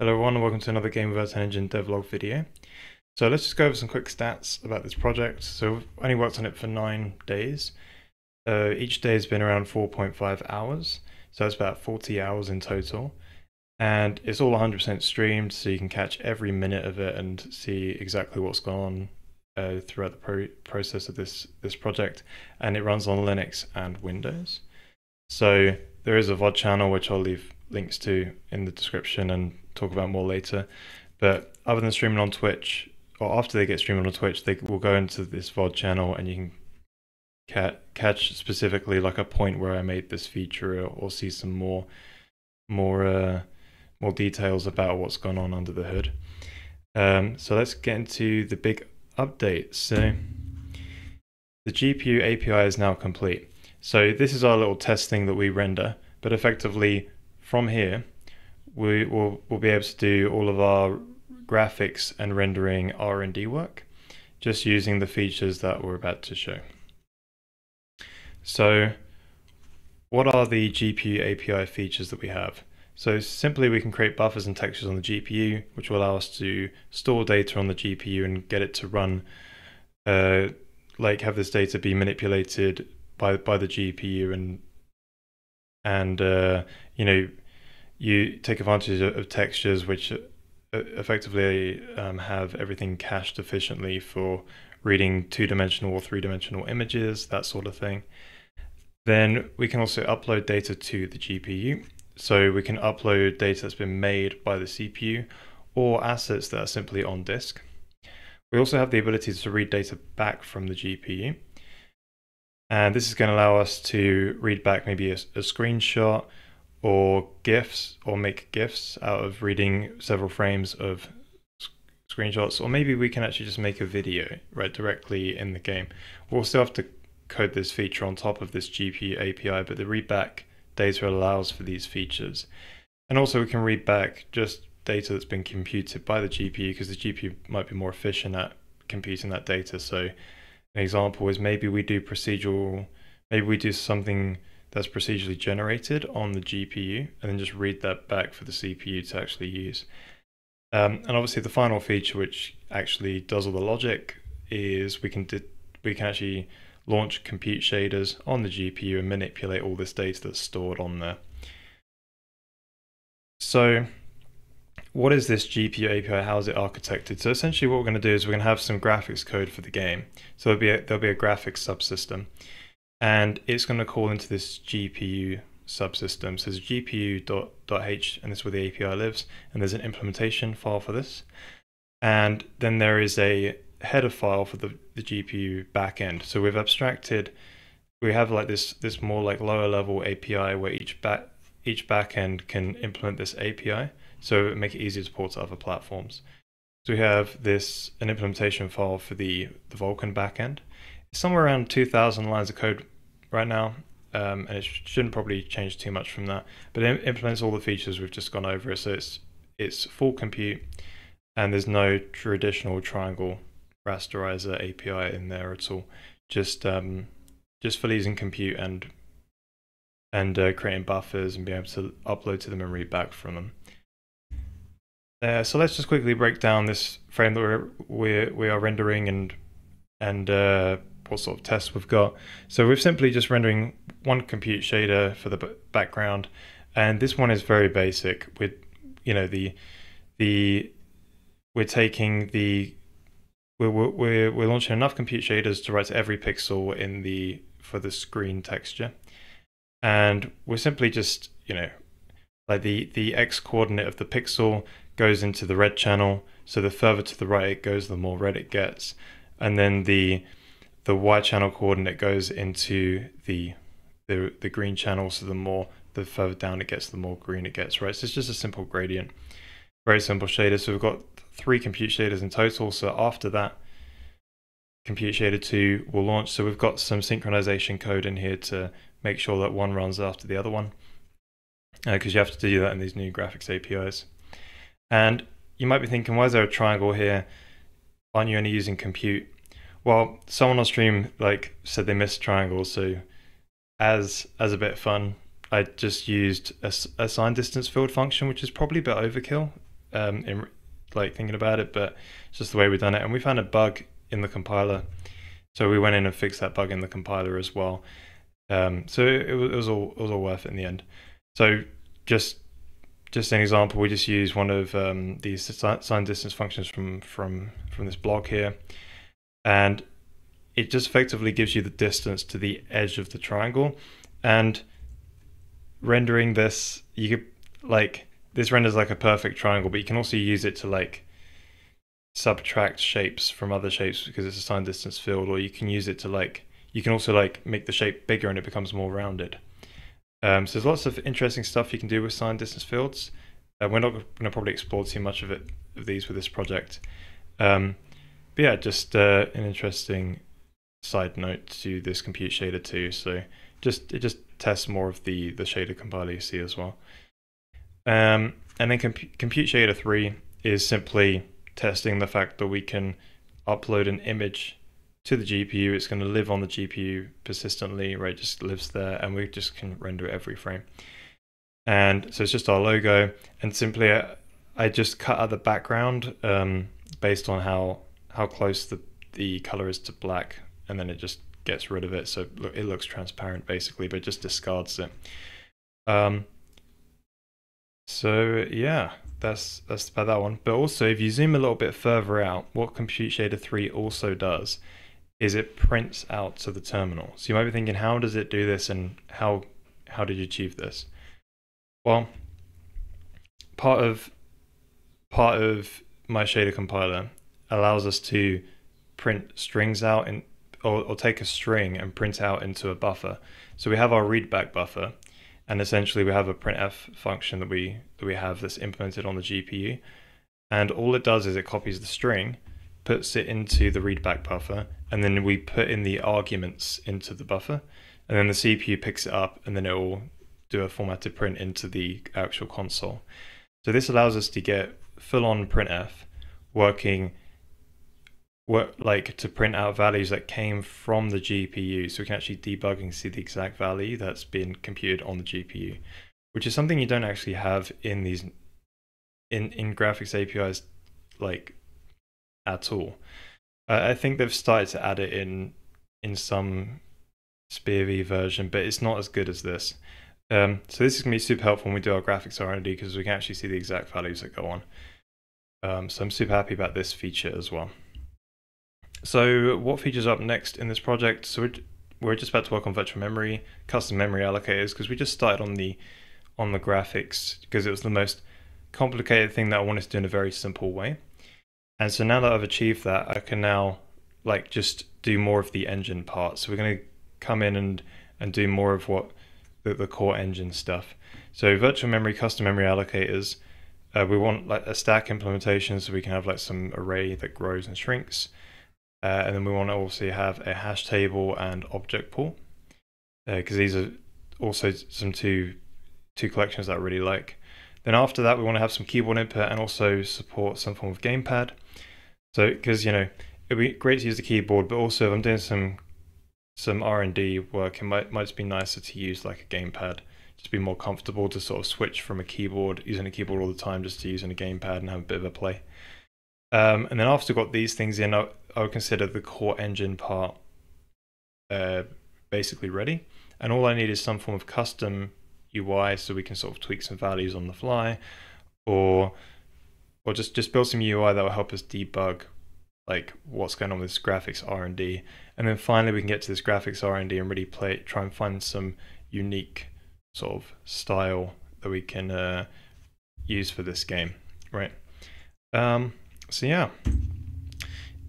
Hello everyone and welcome to another Game an Engine devlog video. So let's just go over some quick stats about this project. So we've only worked on it for nine days. Uh, each day has been around 4.5 hours, so that's about 40 hours in total. And it's all 100% streamed, so you can catch every minute of it and see exactly what's gone on uh, throughout the pro process of this, this project. And it runs on Linux and Windows. So there is a VOD channel, which I'll leave links to in the description and talk about more later. But other than streaming on Twitch, or after they get streaming on Twitch, they will go into this VOD channel and you can ca- catch specifically like a point where I made this feature or, or see some more more uh, more details about what's gone on under the hood. Um, so let's get into the big update. So the GPU API is now complete. So this is our little test thing that we render, but effectively from here, we will we'll be able to do all of our graphics and rendering R&D work just using the features that we're about to show. So what are the GPU API features that we have? So simply we can create buffers and textures on the GPU, which will allow us to store data on the GPU and get it to run, uh, like have this data be manipulated by by the GPU and and uh, you know you take advantage of textures which uh, effectively um, have everything cached efficiently for reading two-dimensional or three-dimensional images, that sort of thing. Then we can also upload data to the GPU. So we can upload data that's been made by the CPU or assets that are simply on disk. We also have the ability to read data back from the GPU. And this is going to allow us to read back maybe a, a screenshot or GIFs or make GIFs out of reading several frames of screenshots. Or maybe we can actually just make a video right directly in the game. We'll still have to code this feature on top of this GPU API, but the readback data allows for these features. And also we can read back just data that's been computed by the GPU because the GPU might be more efficient at computing that data. So an example is maybe we do procedural, maybe we do something that's procedurally generated on the GPU and then just read that back for the CPU to actually use. Um, and obviously the final feature which actually does all the logic is we can we can actually launch compute shaders on the GPU and manipulate all this data that's stored on there. So what is this GPU API? How is it architected? So essentially what we're going to do is we're going to have some graphics code for the game. So there'll be a, there'll be a graphics subsystem and it's going to call into this GPU subsystem. So there's gpu.h and this is where the API lives and there's an implementation file for this. And then there is a header file for the, the GPU backend. So we've abstracted, we have like this this more like lower level API where each back each backend can implement this API so make it easier to port to other platforms. So we have this an implementation file for the, the Vulkan backend. Somewhere around 2,000 lines of code right now, um, and it shouldn't probably change too much from that. But it implements all the features we've just gone over. So it's it's full compute, and there's no traditional triangle rasterizer API in there at all. Just um, just for using compute and and uh, creating buffers and being able to upload to them and read back from them. Uh, so let's just quickly break down this frame that we're, we're we are rendering and and uh, what sort of tests we've got. So we're simply just rendering one compute shader for the background, and this one is very basic. With you know the the we're taking the we're, we're we're launching enough compute shaders to write to every pixel in the for the screen texture, and we're simply just you know like the the x coordinate of the pixel goes into the red channel. So the further to the right it goes, the more red it gets. And then the the y channel coordinate goes into the the, the green channel. So the more the further down it gets, the more green it gets, right? So it's just a simple gradient. Very simple shader. So we've got three compute shaders in total. So after that, compute shader 2 will launch. So we've got some synchronization code in here to make sure that one runs after the other one because uh, you have to do that in these new graphics APIs. And you might be thinking, why is there a triangle here? Aren't you only using compute? Well, someone on stream like said they missed triangles, so as as a bit of fun, I just used a, a sign distance field function, which is probably a bit overkill. um, in like thinking about it, but it's just the way we've done it. And we found a bug in the compiler, so we went in and fixed that bug in the compiler as well. Um, so it, it, was, all it was all worth it in the end. So just just an example, we just use one of um, these sign distance functions from from from this blog here, and it just effectively gives you the distance to the edge of the triangle, and rendering this, you could like this renders like a perfect triangle, but you can also use it to like subtract shapes from other shapes because it's a sign distance field, or you can use it to like you can also like make the shape bigger and it becomes more rounded. Um, so there's lots of interesting stuff you can do with sign distance fields. Uh, we're not going to probably explore too much of it of these with this project. Um, but yeah, just uh, an interesting side note to this compute shader too. So just it just tests more of the the shader compiler you see as well. Um, and then comp compute shader three is simply testing the fact that we can upload an image to the GPU. It's going to live on the GPU persistently, right? Just lives there, and we just can render every frame. And so it's just our logo, and simply I, uh, I just cut out the background um, based on how how close the the color is to black, and then it just gets rid of it. So it looks transparent basically, but just discards it. Um, so yeah, that's that's about that one. But also, if you zoom a little bit further out, what Compute Shader 3 also does is it prints out to the terminal. So you might be thinking, how does it do this and how how did you achieve this? Well, part of part of my shader compiler allows us to print strings out in or, or take a string and print out into a buffer. So we have our readback buffer, and essentially we have a printf function that we that we have that's implemented on the GPU, and all it does is it copies the string, puts it into the readback buffer, and then we put in the arguments into the buffer, and then the CPU picks it up, and then it will do a formatted print into the actual console. So this allows us to get full-on printf working work like to print out values that came from the GPU, so we can actually debug and see the exact value that's been computed on the GPU, which is something you don't actually have in these in in graphics APIs like at all. I think they've started to add it in in some SPIR-V version, but it's not as good as this. Um, so this is going to be super helpful when we do our graphics R&D because we can actually see the exact values that go on. Um, so I'm super happy about this feature as well. So what features up next in this project? So we're, we're just about to work on virtual memory, custom memory allocators, because we just started on the on the graphics because it was the most complicated thing that I wanted to do in a very simple way. And so now that I've achieved that, I can now like just do more of the engine part. So we're going to come in and and do more of what the, the core engine stuff. So virtual memory, custom memory allocators. Uh, we want like a stack implementation so we can have like some array that grows and shrinks. Uh, and then we want to also have a hash table and object pool because uh, these are also some two two collections that I really like. Then after that, we want to have some keyboard input and also support some form of gamepad. So because you know it'd be great to use the keyboard, but also if I'm doing some some R and D work, it might might just be nicer to use like a gamepad. Just be more comfortable to sort of switch from a keyboard, using a keyboard all the time, just to using a gamepad and have a bit of a play. Um, and then after got these things in, I would consider the core engine part uh, basically ready. And all I need is some form of custom UI so we can sort of tweak some values on the fly or or just, just build some UI that will help us debug like what's going on with this graphics R&D. And then finally we can get to this graphics R&D and really play try and find some unique sort of style that we can uh, use for this game, right? Um, so yeah,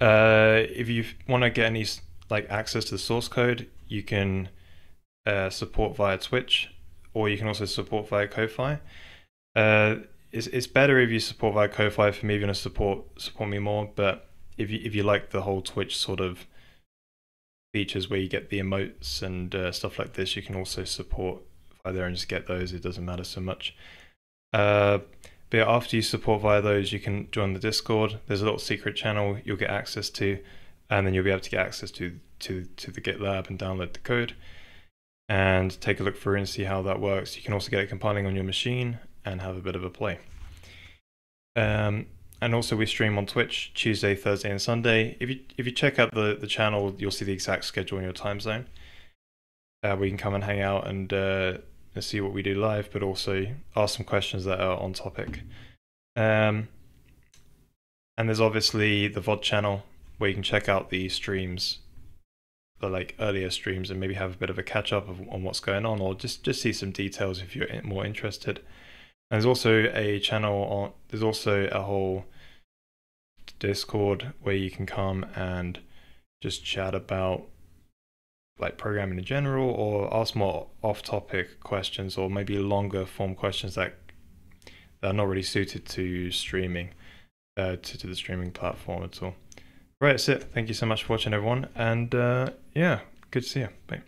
uh, if you want to get any like access to the source code, you can uh, support via Twitch, or you can also support via Ko-fi. Uh, it's, it's better if you support via Ko-fi for me if you want to support support me more. But if you if you like the whole Twitch sort of features where you get the emotes and uh, stuff like this, you can also support via there and just get those. It doesn't matter so much. But after you support via those, you can join the Discord. There's a little secret channel you'll get access to, and then you'll be able to get access to to to the GitLab and download the code, and take a look through and see how that works. You can also get it compiling on your machine and have a bit of a play. Um, and also we stream on Twitch Tuesday, Thursday, and Sunday. If you if you check out the the channel, you'll see the exact schedule in your time zone. Uh, you can come and hang out and uh, see what we do live, but also ask some questions that are on topic. Um, and there's obviously the VOD channel where you can check out the streams, the like earlier streams, and maybe have a bit of a catch up of, on what's going on, or just just see some details if you're more interested. And there's also a channel on. There's also a whole Discord where you can come and just chat about like programming in general, or ask more off-topic questions, or maybe longer form questions that that are not really suited to streaming, uh, to to the streaming platform at all. Right, that's it. Thank you so much for watching, everyone, and uh, yeah, good to see you. Bye.